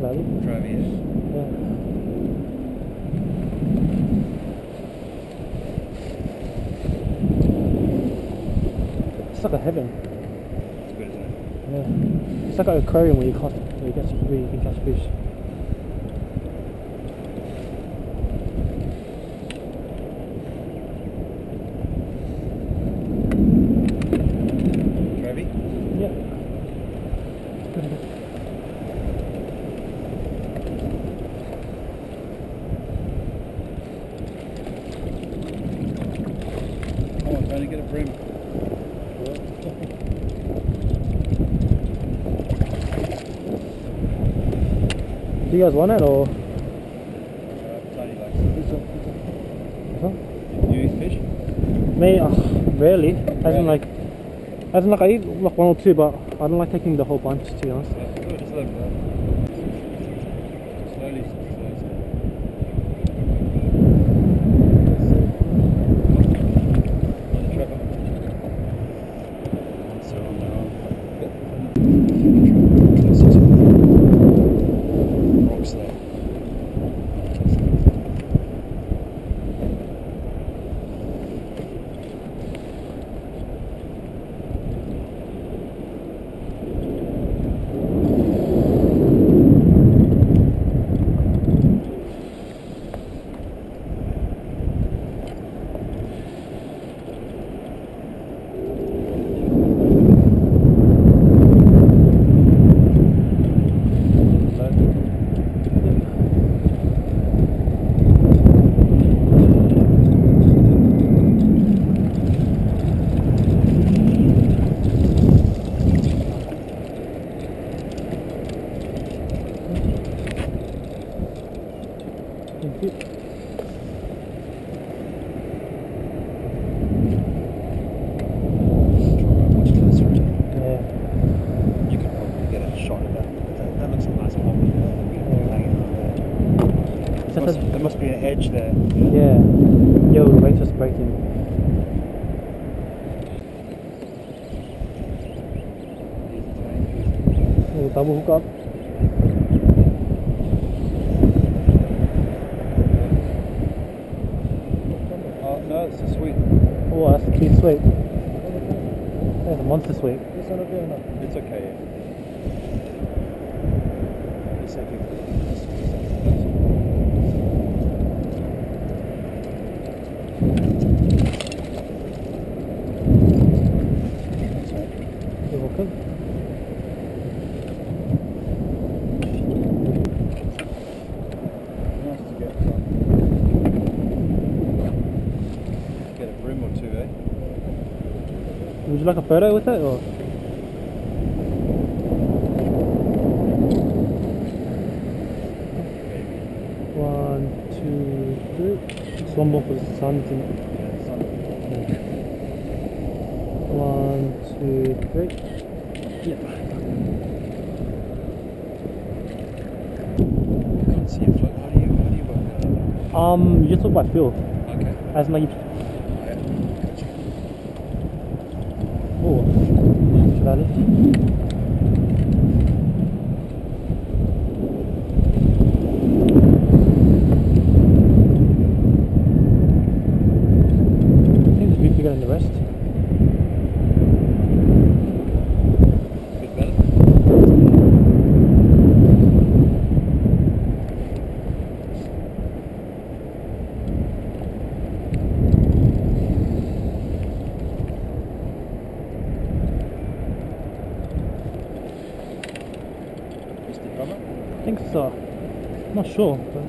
selalu drive yes yeah. It's like a heaven. It's good, isn't it? Yeah. It's like an aquarium where you where you, catch, where you can catch fish. Do you guys want it or? Uh, Tony likes it. Huh? You eat fish? Me, uh, rarely. As Rarely. in like, as in like I eat like one or two, but I don't like taking the whole bunch to be honest. Yeah, good, just let it go. Slowly, slowly, slowly. On Trevor. So on their own. Closer to the rocks there. Thank you. Much closer. Yeah. You could probably get a shot of that. That, that looks a nice pond there. that we- hanging out there. It's There just must, a- there must be an edge there. Yeah. Yo, the rate's just breaking. Little double hook up. Oh no, it's a sweep. Oh, that's a cute sweep. That's a monster sweep. It's okay. It's okay. You're welcome. Nice to get some. Get a bream or two, eh? Would you like a photo with it or? One, two, three. It's one more for the sun. isn't it? Yeah. One, two, three. Yeah. Can't see a float. How do you? How do you work that? Um, you just look by feel. Okay. As in like, you- Yeah. Gotcha. Oh, should I lift? I think it's a bit bigger than the rest. Bit better. Mr. Drummer? I think so. Not sure. But,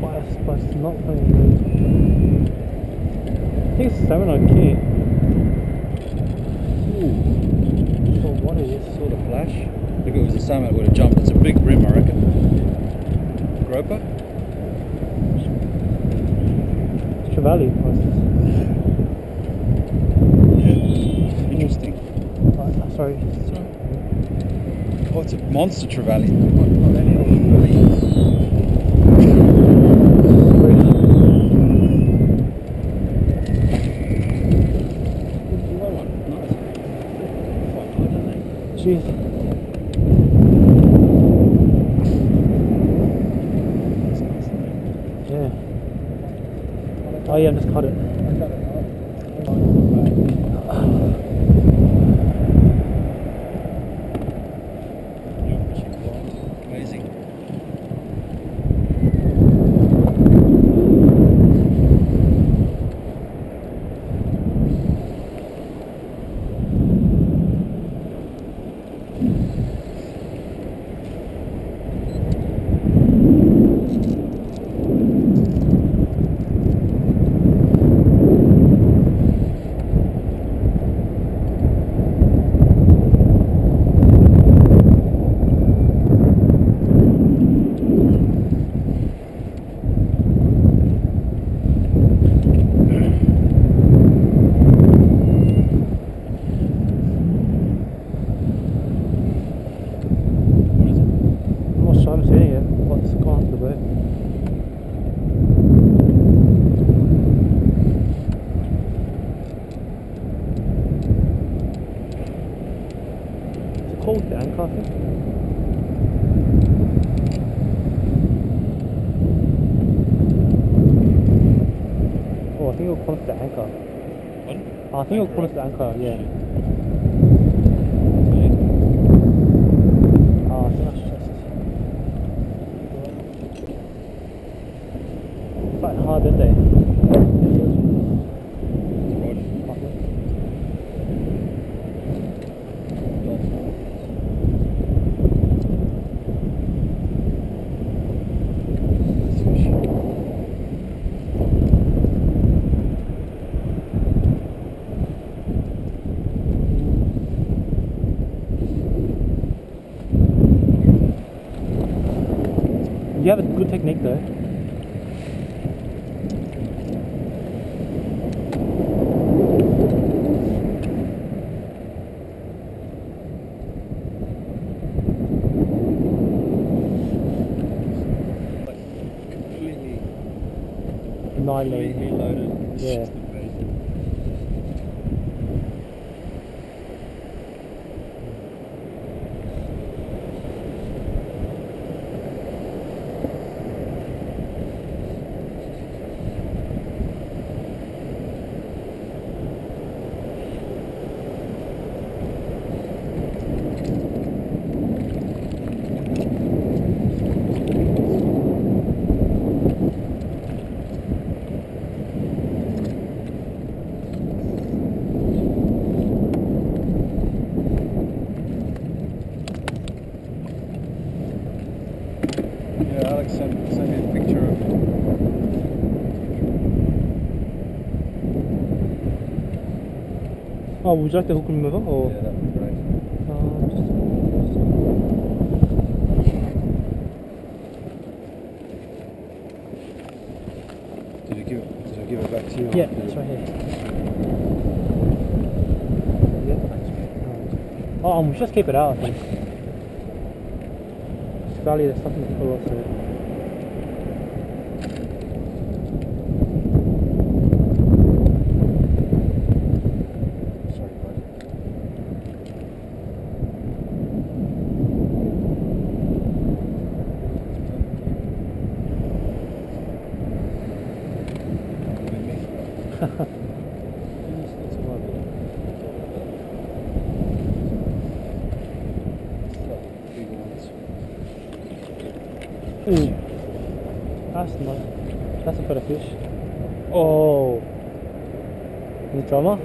but, it's, but it's not very good. I think it's seven oh or key. Ooh. So what is? Saw the flash. If it was a salmon, it would have jumped. It's a big rim, I reckon. Groper? Trevally. Yeah. Interesting. Sorry. Oh, it's a monster trevally. Yeah. Oh yeah, I just cut it. called the anchor, I think. Oh, I think it'll point to the anchor. What? Oh, I think it'll point to the anchor, yeah. Oh, I think that's just. Quite hard, didn't they? You have a good technique though. Completely, Annihilate. completely loaded. Yeah. just amazing. Yeah, Alex sent, sent me a picture of Oh, would you like the hook remover or? Yeah, that would be great. Uh, just, Did you give it, did I give it back to you? yeah, it's right here. Mate. Oh, we should just keep it out, I think. Valley, there's something to pull off there. Sorry, Ooh. That's nice. That's a better fish. Oh. The drama?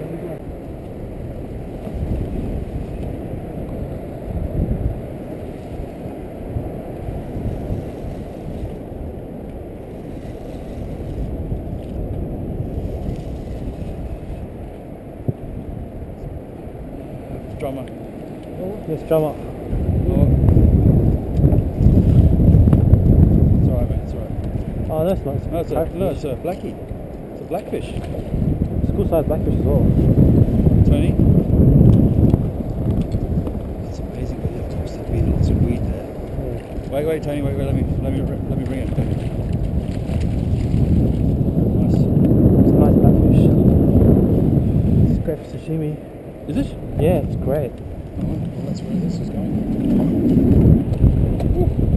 Yes, drummer. Oh. It's alright, mate. It's alright. Oh, that's nice. No, it's a, no, it's a blackie. It's a blackfish. It's a good sized blackfish as well. Tony? It's amazing, but you have that weed. Lots of weed there. Yeah. Wait, wait, Tony, wait, wait, let me, let me, let me bring it. Nice. It's a nice blackfish. It's great for sashimi. Is it? Yeah, it's great. Oh, well, that's where this is going. Ooh.